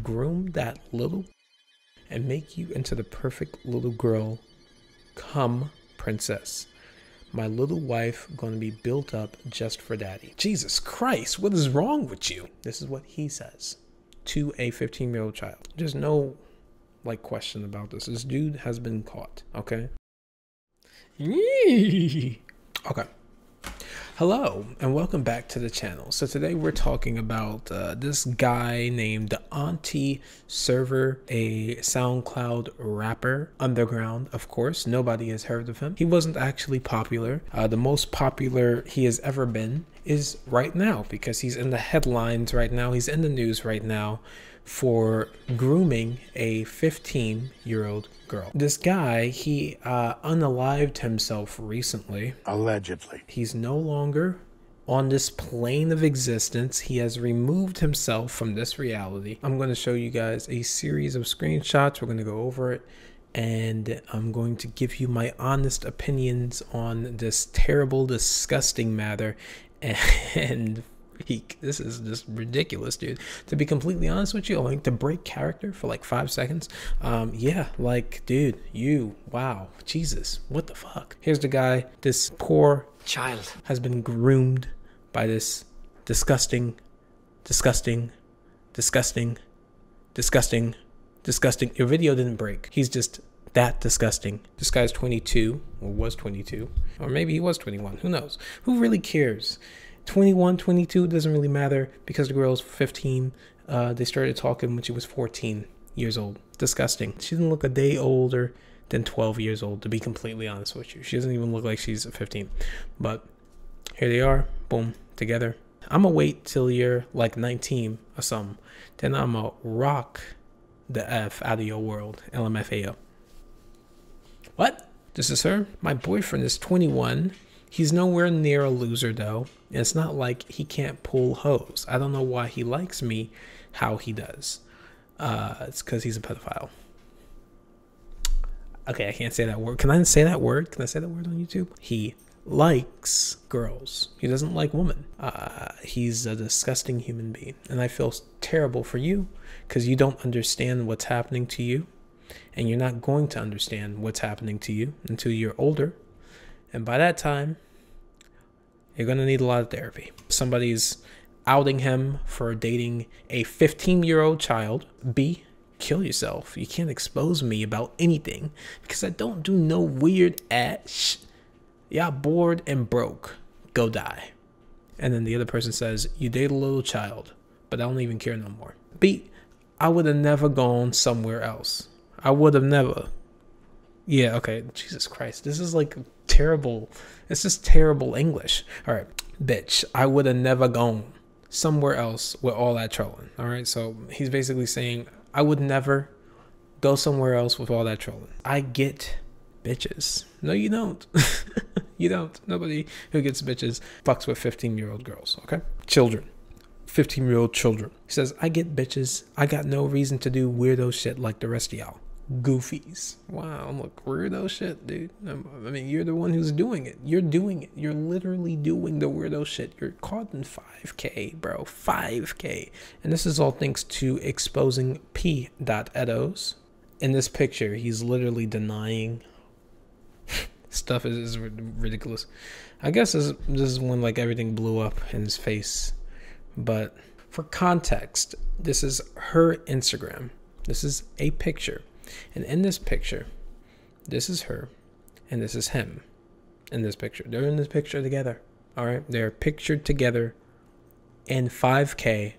groom that little and make you into the perfect little girl come princess. My little wife gonna be built up just for daddy. Jesus Christ, what is wrong with you? This is what he says to a 15 year old child. There's no like question about this. This dude has been caught, okay? Okay. Hello and welcome back to the channel. So today we're talking about uh, this guy named Auntie Server, a SoundCloud rapper, underground, of course. Nobody has heard of him. He wasn't actually popular. Uh, the most popular he has ever been is right now because he's in the headlines right now. He's in the news right now for grooming a 15 year old girl. This guy, he uh, unalived himself recently. Allegedly. He's no longer on this plane of existence. He has removed himself from this reality. I'm going to show you guys a series of screenshots. We're going to go over it and I'm going to give you my honest opinions on this terrible, disgusting matter. And week. This is just ridiculous, dude. To be completely honest with you, I like to break character for like five seconds. Um, yeah, like, dude, you, wow, Jesus, what the fuck? Here's the guy. This poor child has been groomed by this disgusting, disgusting, disgusting, disgusting, disgusting. Your video didn't break. He's just that disgusting. This guy's 22, or was 22, or maybe he was 21. Who knows? Who really cares? 21, 22 doesn't really matter because the girl's 15. Uh, they started talking when she was 14 years old. Disgusting. She didn't look a day older than 12 years old, to be completely honest with you. She doesn't even look like she's 15. But here they are, boom, together. I'm gonna wait till you're like 19 or something. Then I'm gonna rock the F out of your world. LMFAO. What? This is her? My boyfriend is 21 He's nowhere near a loser though. it's not like he can't pull hose. I don't know why he likes me how he does. Uh, it's because he's a pedophile. Okay, I can't say that word. Can I say that word? Can I say that word on YouTube? He likes girls. He doesn't like women. Uh, he's a disgusting human being. And I feel terrible for you because you don't understand what's happening to you. And you're not going to understand what's happening to you until you're older and by that time, you're going to need a lot of therapy. Somebody's outing him for dating a 15 year old child. B, kill yourself. You can't expose me about anything because I don't do no weird ass. Y'all bored and broke. Go die. And then the other person says, You date a little child, but I don't even care no more. B, I would have never gone somewhere else. I would have never. Yeah, okay. Jesus Christ. This is like terrible. It's just terrible English. All right. Bitch, I would have never gone somewhere else with all that trolling. All right. So he's basically saying, I would never go somewhere else with all that trolling. I get bitches. No, you don't. you don't. Nobody who gets bitches fucks with 15 year old girls. Okay. Children. 15 year old children. He says, I get bitches. I got no reason to do weirdo shit like the rest of y'all goofies. Wow, look, weirdo shit, dude. I mean, you're the one who's doing it. You're doing it. You're literally doing the weirdo shit. You're caught in 5K, bro. 5K. And this is all thanks to exposing P. In this picture, he's literally denying stuff is, is ridiculous. I guess this, this is when like everything blew up in his face. But for context, this is her Instagram. This is a picture and in this picture, this is her and this is him in this picture. They're in this picture together. All right. They're pictured together in 5K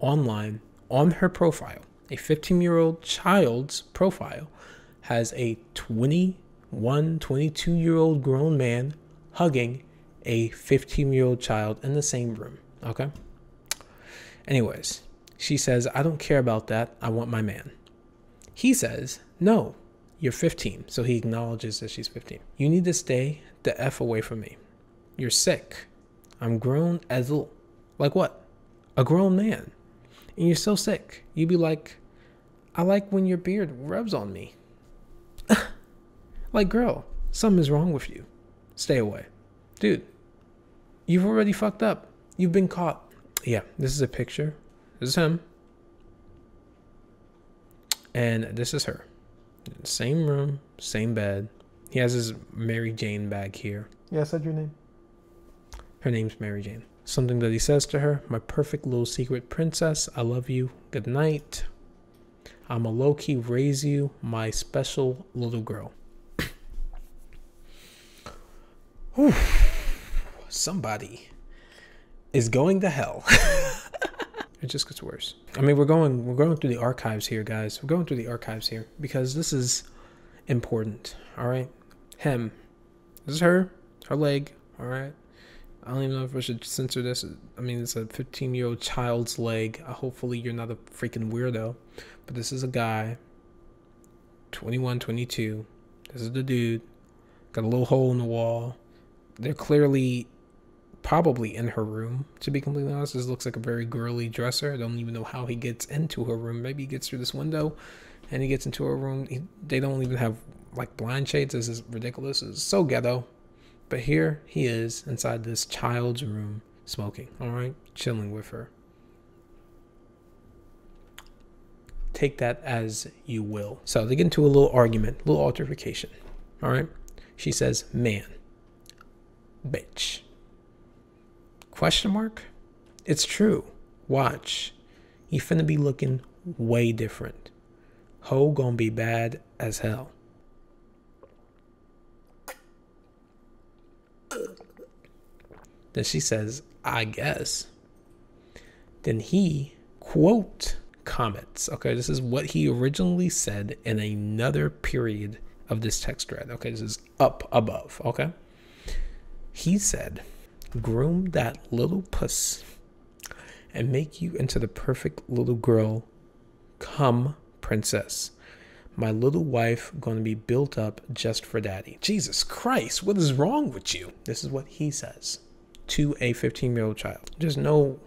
online on her profile. A 15 year old child's profile has a 21, 22 year old grown man hugging a 15 year old child in the same room. Okay. Anyways, she says, I don't care about that. I want my man. He says, No, you're 15. So he acknowledges that she's 15. You need to stay the F away from me. You're sick. I'm grown as l. Like what? A grown man. And you're so sick. You'd be like, I like when your beard rubs on me. like, girl, something is wrong with you. Stay away. Dude, you've already fucked up. You've been caught. Yeah, this is a picture. This is him. And this is her. Same room, same bed. He has his Mary Jane bag here. Yeah, I said your name. Her name's Mary Jane. Something that he says to her My perfect little secret princess, I love you. Good night. I'm a low key raise you, my special little girl. Somebody is going to hell. it just gets worse. I mean, we're going we're going through the archives here, guys. We're going through the archives here because this is important. All right, him. This is her. Her leg. All right. I don't even know if I should censor this. I mean, it's a 15 year old child's leg. Uh, hopefully, you're not a freaking weirdo. But this is a guy, 21, 22. This is the dude. Got a little hole in the wall. They're clearly probably in her room, to be completely honest. This looks like a very girly dresser. I don't even know how he gets into her room. Maybe he gets through this window and he gets into her room. He, they don't even have like blind shades. This is ridiculous. It's so ghetto. But here he is inside this child's room smoking, all right, chilling with her. Take that as you will. So they get into a little argument, little altercation, all right. She says, "Man, bitch." Question mark? It's true. Watch. You finna be looking way different. Ho gonna be bad as hell. Then she says, I guess. Then he, quote, comments. Okay, this is what he originally said in another period of this text thread. Okay, this is up above. Okay. He said, groom that little puss and make you into the perfect little girl. Come, princess. My little wife gonna be built up just for daddy. Jesus Christ, what is wrong with you? This is what he says to a 15 year old child. There's no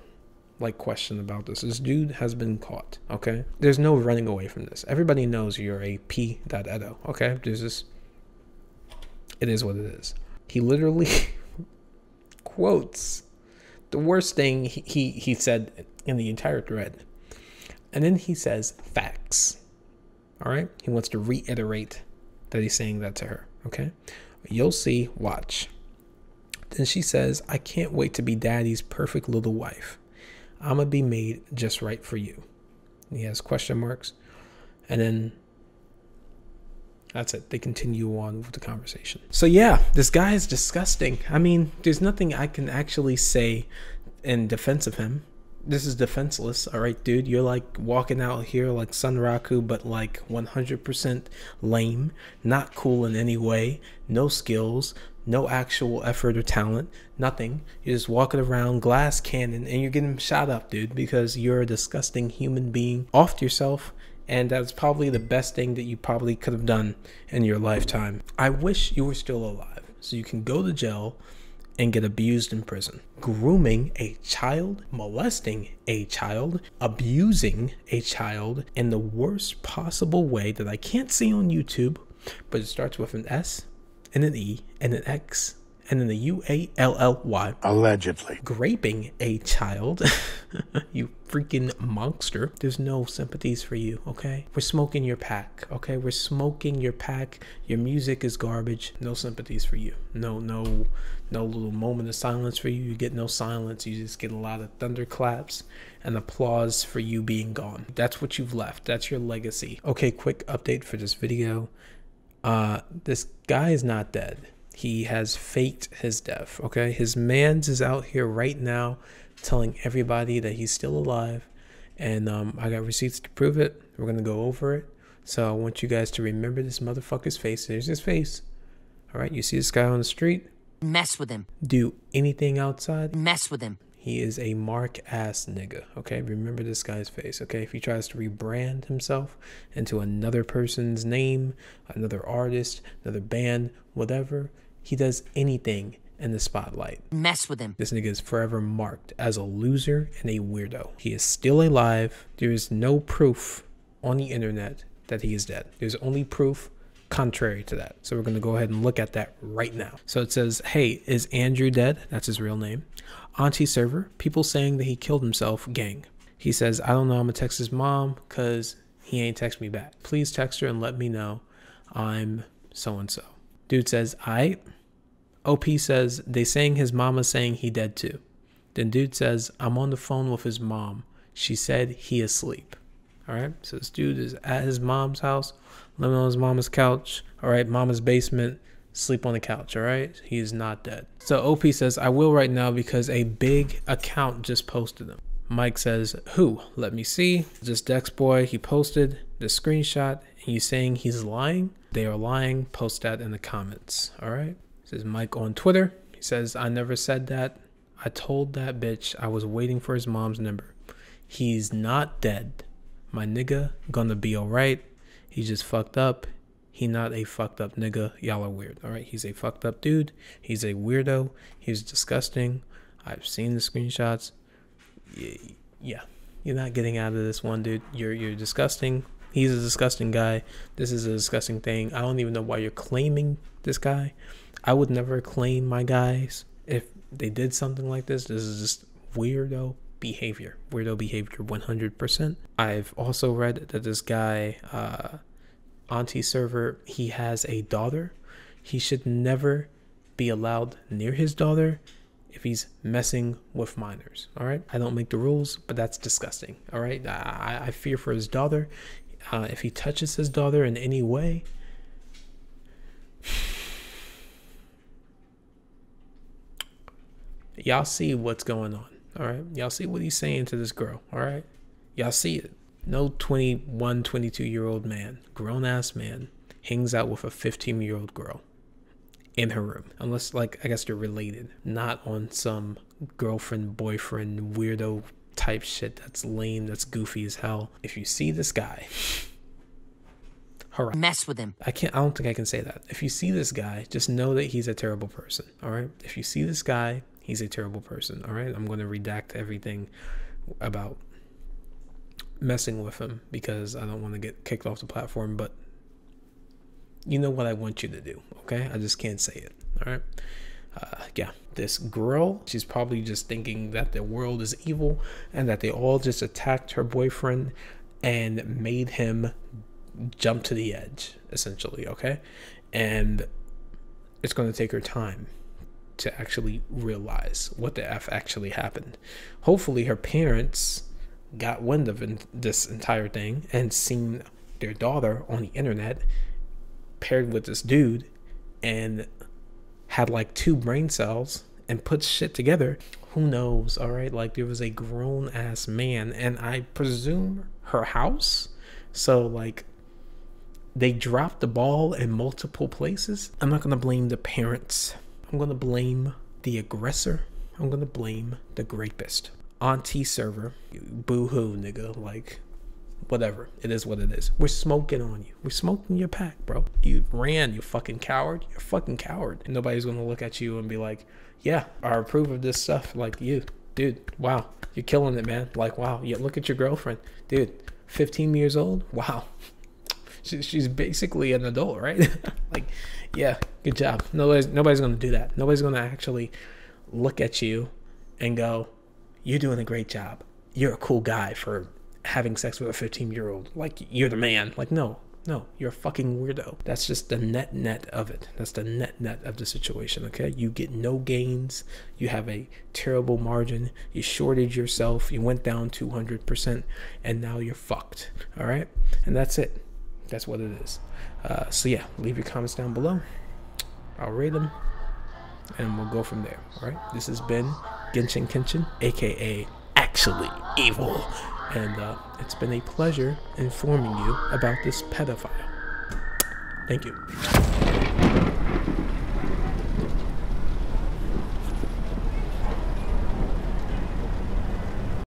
like question about this. This dude has been caught. Okay, there's no running away from this. Everybody knows you're a p. Edo. Okay, there's this. It is what it is. He literally quotes the worst thing he, he said in the entire thread, and then he says facts. All right, he wants to reiterate that he's saying that to her. Okay, you'll see. Watch. Then she says, I can't wait to be daddy's perfect little wife. I'm going to be made just right for you. he has question marks. And then that's it. They continue on with the conversation. So, yeah, this guy is disgusting. I mean, there's nothing I can actually say in defense of him this is defenseless. All right, dude. You're like walking out here like Sunraku, but like 100% lame, not cool in any way, no skills, no actual effort or talent, nothing. You're just walking around glass cannon and you're getting shot up, dude, because you're a disgusting human being. Off to yourself. And that's probably the best thing that you probably could have done in your lifetime. I wish you were still alive so you can go to jail and get abused in prison. Grooming a child, molesting a child, abusing a child in the worst possible way that I can't see on YouTube, but it starts with an S and an E and an X and then the U A L L Y. Allegedly. Graping a child. you freaking monster. There's no sympathies for you, okay? We're smoking your pack, okay? We're smoking your pack. Your music is garbage. No sympathies for you. No, no, no little moment of silence for you. You get no silence. You just get a lot of thunderclaps and applause for you being gone. That's what you've left. That's your legacy. Okay, quick update for this video. Uh, this guy is not dead he has faked his death. Okay, his man's is out here right now, telling everybody that he's still alive, and um, I got receipts to prove it. We're gonna go over it. So I want you guys to remember this motherfucker's face. There's his face. All right, you see this guy on the street? Mess with him. Do anything outside? Mess with him. He is a mark ass nigga. Okay, remember this guy's face. Okay, if he tries to rebrand himself into another person's name, another artist, another band, whatever, he does anything in the spotlight. Mess with him. This nigga is forever marked as a loser and a weirdo. He is still alive. There is no proof on the internet that he is dead. There's only proof contrary to that. So we're going to go ahead and look at that right now. So it says, Hey, is Andrew dead? That's his real name. Auntie server, people saying that he killed himself, gang. He says, I don't know, I'm to text his mom because He ain't text me back. Please text her and let me know I'm so and so. Dude says, I. OP says, they saying his mama's saying he dead too. Then dude says, I'm on the phone with his mom. She said he asleep. All right. So this dude is at his mom's house, living on his mama's couch. All right. Mama's basement. Sleep on the couch. All right. He is not dead. So OP says, I will right now because a big account just posted them. Mike says, Who? Let me see. Just Dex Boy. He posted the screenshot and you saying he's lying? They are lying. Post that in the comments. All right. Is Mike on Twitter. He says, I never said that. I told that bitch I was waiting for his mom's number. He's not dead. My nigga gonna be alright. He just fucked up. He not a fucked up nigga. Y'all are weird. Alright, he's a fucked up dude. He's a weirdo. He's disgusting. I've seen the screenshots. Yeah. You're not getting out of this one, dude. You're you're disgusting. He's a disgusting guy. This is a disgusting thing. I don't even know why you're claiming this guy. I would never claim my guys if they did something like this. This is just weirdo behavior. Weirdo behavior 100%. I've also read that this guy, uh, Auntie Server, he has a daughter. He should never be allowed near his daughter if he's messing with minors. All right. I don't make the rules, but that's disgusting. All right. I, I fear for his daughter. Uh, if he touches his daughter in any way, y'all see what's going on. All right. Y'all see what he's saying to this girl. All right. Y'all see it. No 21, 22 year old man, grown ass man, hangs out with a 15 year old girl in her room. Unless, like, I guess they're related, not on some girlfriend, boyfriend, weirdo type shit that's lame, that's goofy as hell. If you see this guy, harass. Mess with him. I can't. I don't think I can say that. If you see this guy, just know that he's a terrible person. All right. If you see this guy, he's a terrible person. All right. I'm going to redact everything about messing with him because I don't want to get kicked off the platform. But you know what I want you to do. Okay. I just can't say it. All right. Uh, yeah, this girl, she's probably just thinking that the world is evil and that they all just attacked her boyfriend and made him jump to the edge, essentially, okay? And it's going to take her time to actually realize what the F actually happened. Hopefully, her parents got wind of this entire thing and seen their daughter on the internet paired with this dude and had like two brain cells and put shit together. Who knows? All right. Like there was a grown ass man, and I presume her house. So, like, they dropped the ball in multiple places. I'm not going to blame the parents. I'm going to blame the aggressor. I'm going to blame the rapist. Auntie server, boo hoo, nigga. Like, whatever. It is what it is. We're smoking on you. We're smoking your pack, bro. You ran, you fucking coward. You're fucking coward. And nobody's to look at you and be like, yeah, I approve of this stuff. Like, you, dude, wow, you're killing it, man. Like, wow, yeah, look at your girlfriend. Dude, 15 years old? Wow she, she's basically an adult, right? like, yeah, good job. Nobody's nobody's gonna do that. Nobody's gonna actually look at you and go, "You're doing a great job. You're a cool guy for having sex with a 15 year old. Like, you're the man." Like, no, no, you're a fucking weirdo. That's just the net net of it. That's the net net of the situation, okay? You get no gains. You have a terrible margin. You shorted yourself. You went down 200%, and now you're fucked, all right? And that's it that's what it is. Uh, so yeah, leave your comments down below. I'll read them, and we'll go from there. All right. This has been Genshin Kenshin, aka Actually Evil, and uh, it's been a pleasure informing you about this pedophile. Thank you.